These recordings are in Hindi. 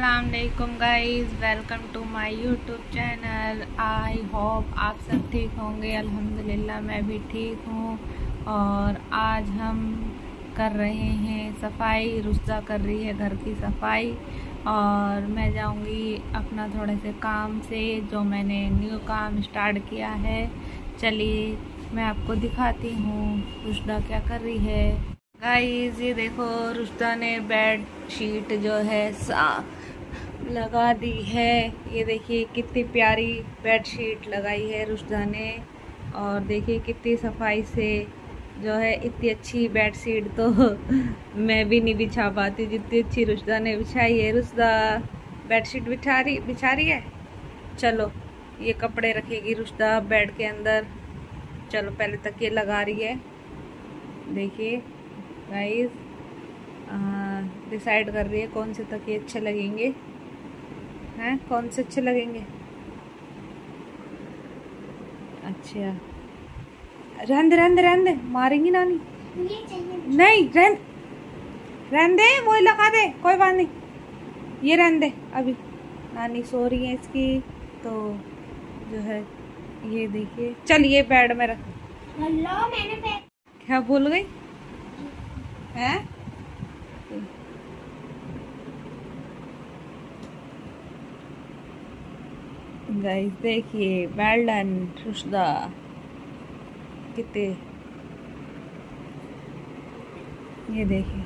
अस्सलाम guys, welcome to my YouTube channel. I hope आप सब ठीक होंगे, अल्हम्दुलिल्लाह मैं भी ठीक हूँ। और आज हम कर रहे हैं सफ़ाई रुस्ता कर रही है घर की सफ़ाई। और मैं जाऊँगी अपना थोड़े से काम से, जो मैंने न्यू काम स्टार्ट किया है। चलिए मैं आपको दिखाती हूँ रुशदा क्या कर रही है। गाइस, ये देखो रुश्ता ने बेड शीट जो है सा लगा दी है। ये देखिए कितनी प्यारी बेड शीट लगाई है रुश्दा ने। और देखिए कितनी सफ़ाई से जो है इतनी अच्छी बेड शीट तो मैं भी नहीं बिछा पाती जितनी अच्छी रुश्दा ने बिछाई है। रुशदा बेड शीट बिछा रही बिछा रही है? चलो, ये कपड़े रखेगी रुशदा बेड के अंदर। चलो, पहले तक ये लगा रही है। देखिए गाइस डिसाइड कर रही है कौन से तकिए अच्छे लगेंगे। हैं? कौन से अच्छे लगेंगे? अच्छा। रहन दे रहन दे रहन दे। मारेंगी नानी? नहीं रहन रहन दे वो लगा दे कोई बात नहीं। ये रहन दे अभी। नानी सो रही है इसकी तो जो है ये देखिए। चल ये बेड में रख। मैंने क्या भूल गई? है? गाइस देखिए वेल डन रुशदा कितने? ये देखिए।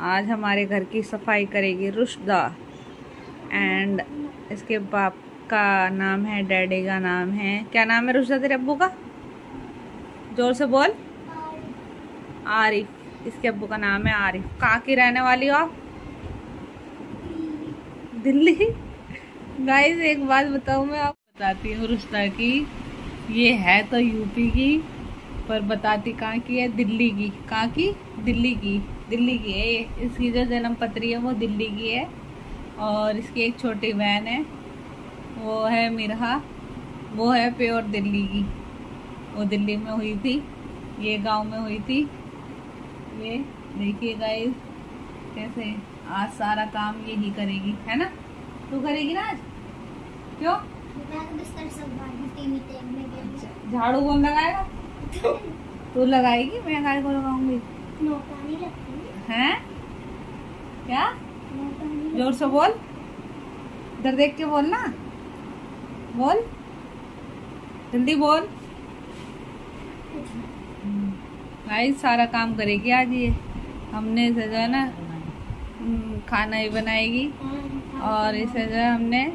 आज हमारे घर की सफ़ाई करेगी रुशदा एंड इसके बाप का नाम है, डैडी का नाम है। क्या नाम है रुशदा तेरे अब्बू का? ज़ोर से बोल। आरिफ। इसके अब्बू का नाम है आरिफ। कहाँ की रहने वाली हो आप? दिल्ली। गाइस एक बात बताऊँ, मैं आप बताती हूँ रुश्ता की। ये है तो यूपी की, पर बताती कहाँ की है? दिल्ली की। कहाँ की? दिल्ली की। दिल्ली की है इसकी जो जन्म पत्री है, वो दिल्ली की है। और इसकी एक छोटी बहन है। वो है मिरहा। वो है प्योर दिल्ली की। वो दिल्ली में हुई थी। ये गाँव में हुई थी। ये देखिए गाइस कैसे आज सारा काम यही करेगी है ना? तू करेगी ना आज? क्यों? झाड़ू कौन लगाएगा? तू लगाएगी? मैं गाय को लगाऊँगी। हैं? क्या? ज़ोर से बोल। इधर देख के बोल। ना बोल। जल्दी बोल भाई सारा काम करेगी आज ये। हमने जो है ना हम्म, खाना ही बनाएगी। और इसे जो है हमने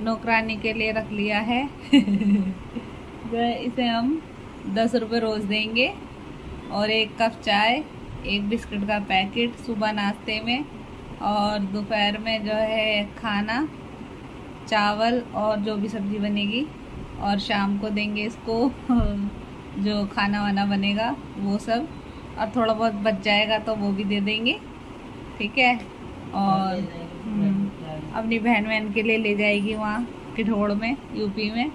नौकरानी के लिए रख लिया है। जो है इसे हम दस रुपये रोज़ देंगे। और एक कप चाय, एक बिस्किट का पैकेट सुबह नाश्ते में। और दोपहर में जो है खाना, चावल और जो भी सब्ज़ी बनेगी। और शाम को देंगे इसको। जो खाना वाना बनेगा, वो सब। और थोड़ा बहुत बच जाएगा तो वो भी दे देंगे। ठीक है? और हम्म, अपनी बहन बहन के लिए ले जाएगी वहाँ किठोड़ में यूपी में।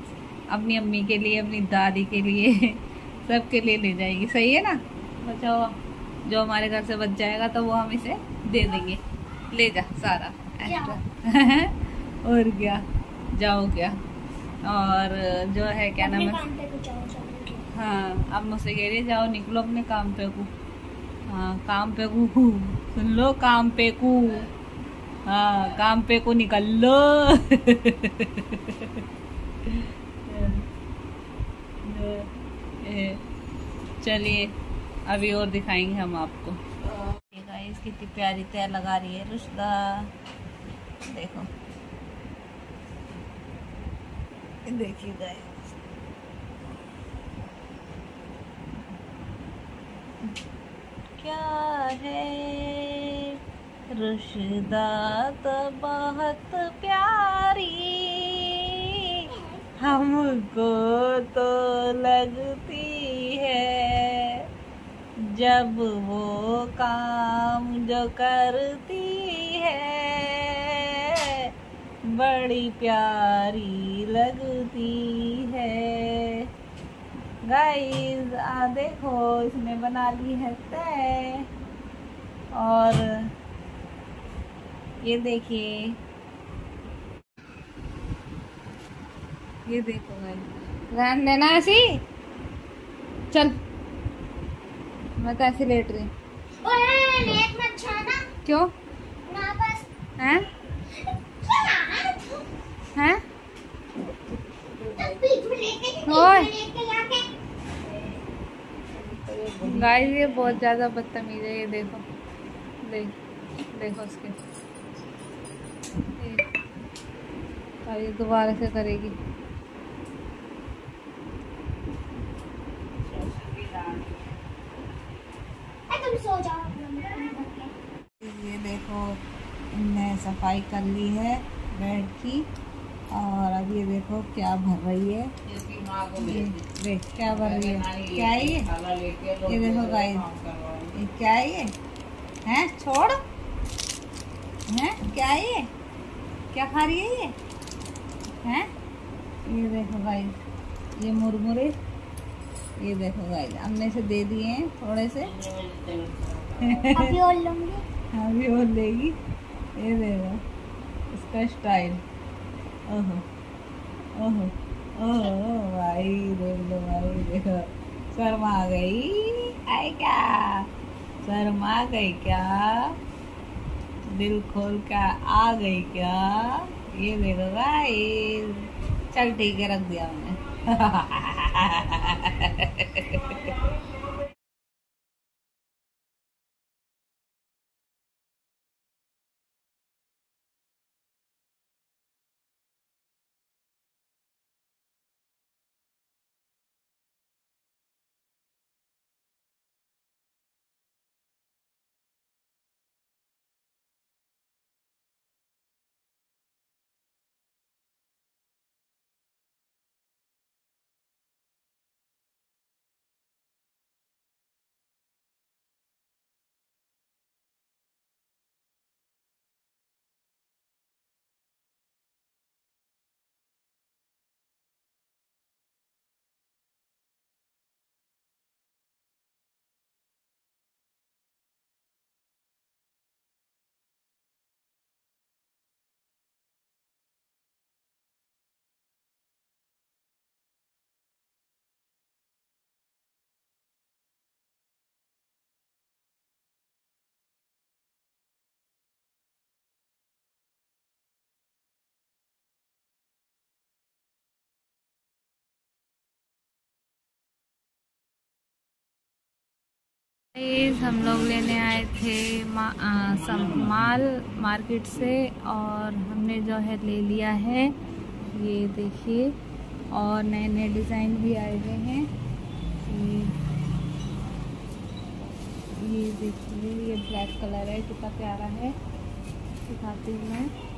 अपनी अम्मी के लिए अपनी दादी के लिए सब के लिए ले जाएगी। सही है ना? बचाओ। जो हमारे घर से बच जाएगा तो वो हम इसे दे देंगे। ले जा सारा। एक्स्ट्रा और क्या? जाओ क्या? और जो है क्या नाम है? हाँ अब मुझसे कह रही जाओ निकलो अपने काम पे। को हाँ काम पे को, सुन लो, काम पे को। हाँ काम पे को निकल लो। चलिए, अभी और दिखाएँगे हम आपको। कितनी प्यारी तय लगा रही है रुश्दा देखो। देखिए गाइस क्या है? रुशदा तो बहुत प्यारी। हमको तो लगती है, जब वो काम जो करती है, बड़ी प्यारी लगती है। गाइस आ देखो इसने बना ली है तय। और ये देखिए। ये देखो गाइस रहन देना ऐसी चल। मैं तो ऐसे लेट रही क्यों? हैं? हैं? गाइस ये बहुत ज़्यादा बदतमीज है, ये देखो। देख, देखो उसके। और ये दोबारा से करेगी। ये देखो, इनने सफ़ाई कर ली है, बेड की। और अब ये देखो क्या भर रही है। देख क्या भर रही है? क्या है ये? ये देखो गाइस ये क्या है ये? हैं? छोड़। हैं? क्या है ये? क्या खा रही है ये? हैं? ये देखो गाइस ये मुरमुरे। ये देखो गाइस हमने से दे दिए हैं थोड़े से। अभी और लूँगी। अभी और लेगी। ये देखो इसका स्टाइल शर्मा गई आई क्या शर्मा गई क्या दिल खोल का आ गई क्या ये देखो भाई चल ठीक है, रख दिया हमने हम लोग लेने आए थे मा, आ, माल मार्केट से और हमने जो है ले लिया है। ये देखिए और नए नए डिज़ाइन भी आए हुए हैं। ये देखिए ये ब्लैक कलर है कितना प्यारा है दिखाती हूँ मैं।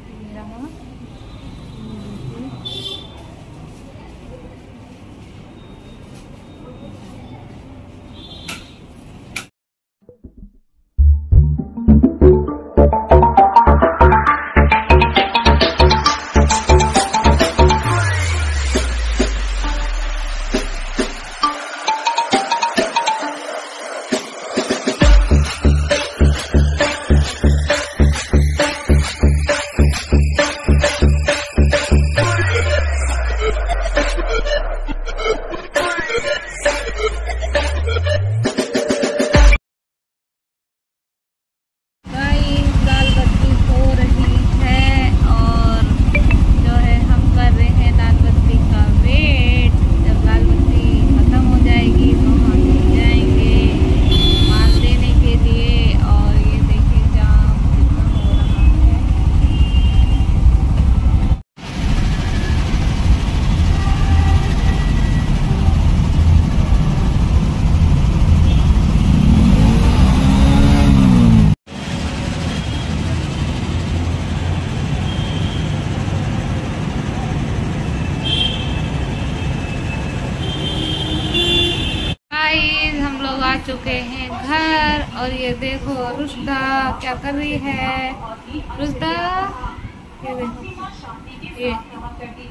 रुश्दा क्या कर रही है? रुश्दा ये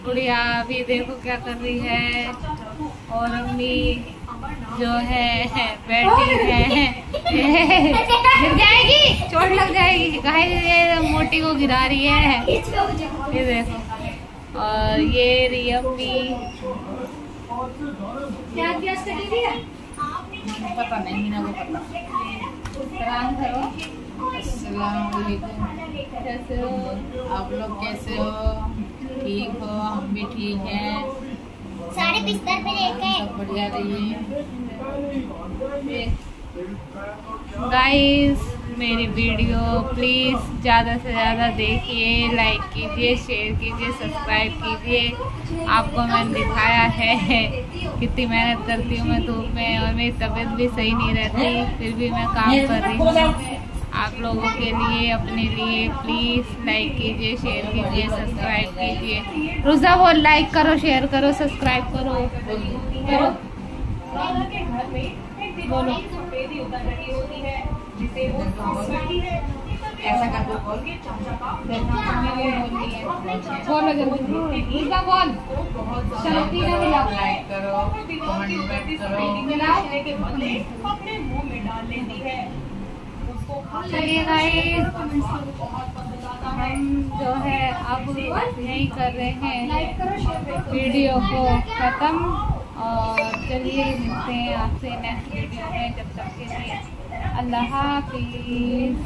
गुड़िया भी देखो क्या कर रही है। और अम्मी जो है, बैठी है। गिर जाएगी। चोट लग जाएगी। गाइस ये मोटी को गिरा रही है। ये देखो। और ये रही भी क्या क्या पता नहीं मीना को पता। सलाम करो। कैसे हो? आप लोग कैसे हो? ठीक हो? हम भी ठीक हैं। सारे बिस्तर पे लेके सब बढ़िया रहिए। गाइस मेरी वीडियो प्लीज़ ज़्यादा से ज़्यादा देखिए लाइक कीजिए शेयर कीजिए सब्सक्राइब कीजिए। आपको मैंने दिखाया है कितनी मेहनत करती हूँ मैं धूप में और मेरी तबीयत भी सही नहीं रहती, फिर भी मैं काम कर रही हूँ। आप लोगों के लिए, अपने लिए प्लीज़ लाइक कीजिए शेयर कीजिए सब्सक्राइब कीजिए। रुजा वो लाइक करो शेयर करो सब्सक्राइब करो। करो। बोलो। ऐसा कर दो बोल। बोलो जल्दी रुजा बोल। चलो तीनों मिलाओ लाइक करो कमेंट करो। मिलाओ चलिए गाइस हम जो है अब यही कर रहे हैं। वीडियो को ख़त्म। और चलिए मिलते हैं आपसे नेक्स्ट वीडियो में जब तक के लिए। अल्लाह हाफिज़।